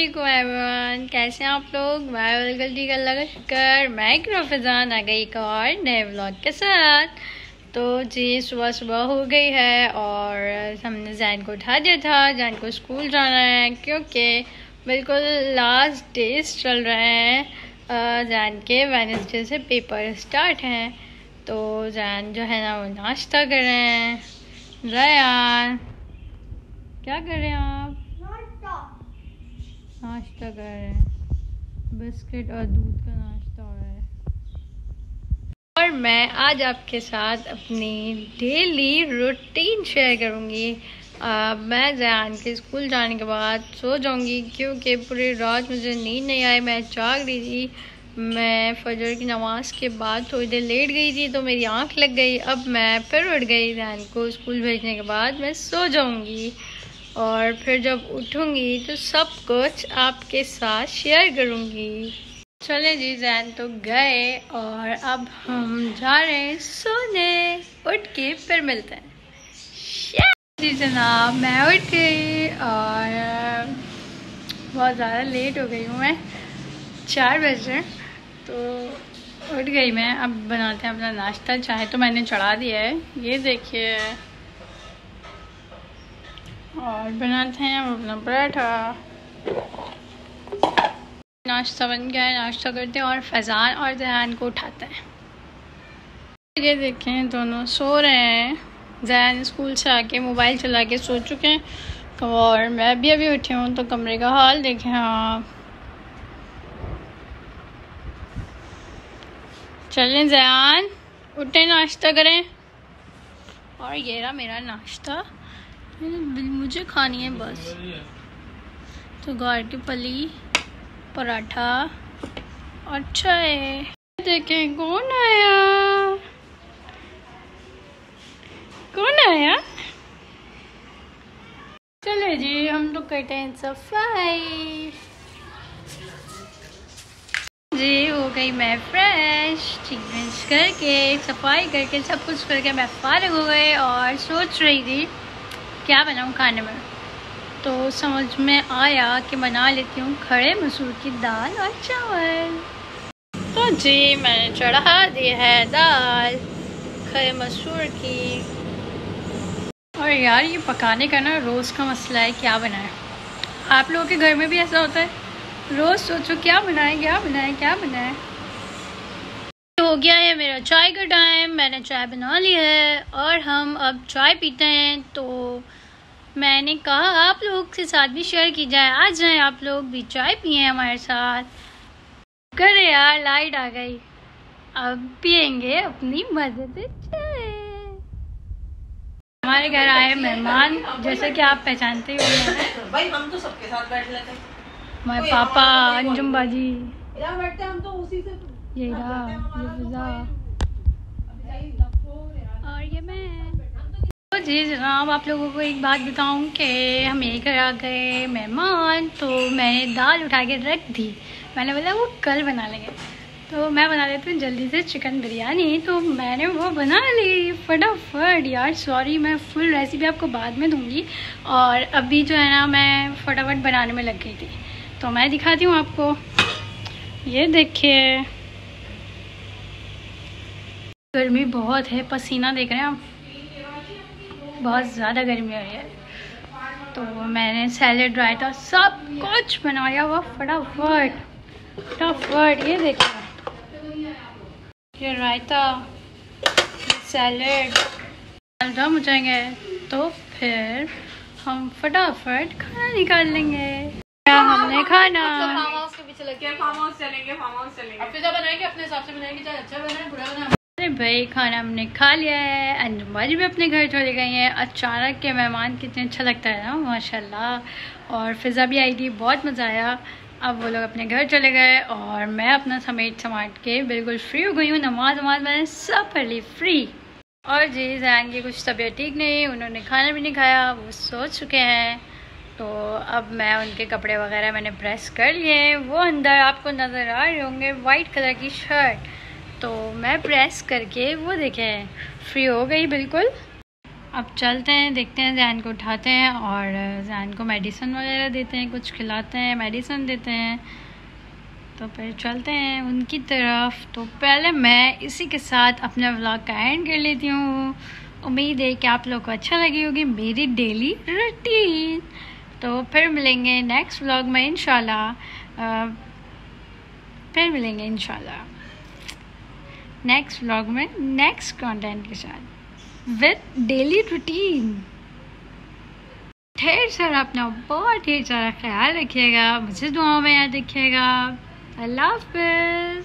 वालेकुम एवरीवन कैसे हैं आप लोग? मैं गलती का लगा कर मैं फिजान आ गई एक और नए व्लॉग के साथ। तो जी, सुबह सुबह हो गई है और हमने जैन को उठा दिया था। जैन को स्कूल जाना है, क्योंकि बिल्कुल लास्ट डेज़ चल रहे हैं। जैन के वेनसडे से पेपर स्टार्ट हैं। तो जैन जो है ना, वो नाश्ता कर रहे हैं। क्या कर रहे हैं आप? नाश्ता कर रहे हैं। बिस्किट और दूध का नाश्ता हो रहा है। और मैं आज आपके साथ अपनी डेली रूटीन शेयर करूँगी। मैं जयान के स्कूल जाने के बाद सो जाऊँगी, क्योंकि पूरी रात मुझे नींद नहीं आई। मैं जाग रही थी। मैं फजर की नमाज़ के बाद थोड़ी देर लेट गई थी तो मेरी आँख लग गई। अब मैं फिर उठ गई। जैन को स्कूल भेजने के बाद मैं सो जाऊँगी। और फिर जब उठूँगी तो सब कुछ आपके साथ शेयर करूँगी। चले जी, जैन तो गए और अब हम जा रहे हैं सोने। उठ के फिर मिलते हैं। जी जनाब, मैं उठ गई और बहुत ज़्यादा लेट हो गई हूँ मैं। चार बजे तो उठ गई मैं। अब बनाते हैं अपना नाश्ता। चाहे तो मैंने चढ़ा दिया है। ये देखिए। और बनाते हैं हम अपना पराठा। नाश्ता बन गया है, नाश्ता करते हैं और फैज़ान और जहान को उठाते हैं। ये देखें, दोनों सो रहे हैं। जैन स्कूल से आके मोबाइल चला के सो चुके हैं। और मैं भी अभी उठी हूँ तो कमरे का हाल देखें आप। चलें जयान, उठे, नाश्ता करें। और ये रहा मेरा नाश्ता। मुझे खानी है बस। तो गार की पली, पराठा, और चाय। देखें, कौन आया? कौन आया? चले जी, हम लोग करते हैं सफ़ाई। जी, हो गई मैं फ्रेश ठीक करके, सफ़ाई करके, सब कुछ करके मैं फारिग हो गई और सोच रही थी क्या बनाऊँ खाने में? तो समझ में आया कि बना लेती हूँ खड़े मसूर की दाल और चावल। तो जी, मैंने चढ़ा दी है दाल खड़े मसूर की। और यार, ये पकाने का ना रोज़ का मसला है, क्या बनाए? आप लोगों के घर में भी ऐसा होता है? रोज़ सोचो, क्या बनाए क्या बनाए क्या बनाए? हो गया है मेरा चाय का टाइम मैंने चाय बना ली है और हम अब चाय पीते हैं। तो मैंने कहा आप लोग के साथ भी शेयर की जाए। आ जाए आप लोग भी चाय पिए हमारे साथ। करे यार लाइट आ गई। अब पियेंगे अपनी मज़े से चाय। हमारे घर आए मेहमान जैसे कि आप पहचानते हो भाई हम तो सबके साथ बैठ लेते हमारे पापा अंजुम बाजी। बैठते हम तो उसी से ये रहा और ये मैं। जी, जनाब, आप लोगों को एक बात बताऊँ कि हम घर आ गए मेहमान तो मैंने दाल उठा के रख दी। मैंने बोला, वो कल बना लेंगे। तो मैं बना लेती हूँ जल्दी से चिकन बिरयानी। तो मैंने वो बना ली, फटाफट। यार सॉरी मैं फुल रेसिपी आपको बाद में दूँगी। और अभी जो है ना, मैं फटाफट बनाने में लग गई थी। तो मैं दिखाती हूँ आपको। ये देखिए। गर्मी बहुत है पसीना देख रहे हैं आप? बहुत ज़्यादा गर्मी हो रही है। तो मैंने सैलेड रायता सब कुछ बनाया हुआ फटाफट फटाफट ये देखिए ये रायता सैलेड दम हो जाएँगे तो फिर हम फटाफट खाना निकाल लेंगे। क्या हमने खाना? फार्म हाउस के पीछे फार्म हाउस चलेंगे फार्म हाउस चलेंगे पिज्जा बनाएँगे अपने हिसाब से बनाएँगे चाहे अच्छा बनाए बुरा बनाए। भाई, खाना हमने खा लिया है अंजुमारी भी अपने घर चले गई हैं। अचानक के मेहमान कितने अच्छा लगता है ना, माशाल्लाह। और फिज़ा भी आई थी, बहुत मज़ा आया। अब वो लोग अपने घर चले गए और मैं अपना समेट समाट के बिल्कुल फ्री हो गई हूँ। नमाज़ वमाज मैंने सब पढ़ ली फ्री और जी, जैन की कुछ तबीयत ठीक नहीं, उन्होंने खाना भी नहीं खाया, वो सो चुके हैं। तो अब मैं उनके कपड़े वगैरह मैंने प्रेस कर लिए वो अंदर आपको नज़र आ रहे होंगे वाइट कलर की शर्ट तो मैं प्रेस करके वो देखें फ्री हो गई बिल्कुल। अब चलते हैं, देखते हैं जैन को उठाते हैं और जैन को मेडिसिन वगैरह देते हैं, कुछ खिलाते हैं मेडिसिन देते हैं। तो फिर चलते हैं उनकी तरफ़। तो पहले मैं इसी के साथ अपना व्लॉग का एंड कर लेती हूँ। उम्मीद है कि आप लोग को अच्छा लगी होगी मेरी डेली रूटीन तो फिर मिलेंगे नेक्स्ट व्लॉग में इनशाला फिर मिलेंगे इनशाला नेक्स्ट व्लॉग में नेक्स्ट कंटेंट के साथ. विद डेली रूटीन ढेर सारा अपना बहुत ढेर सारा ख्याल रखिएगा. मुझे दुआओं में याद रखिएगा. अल्लाह हाफिज़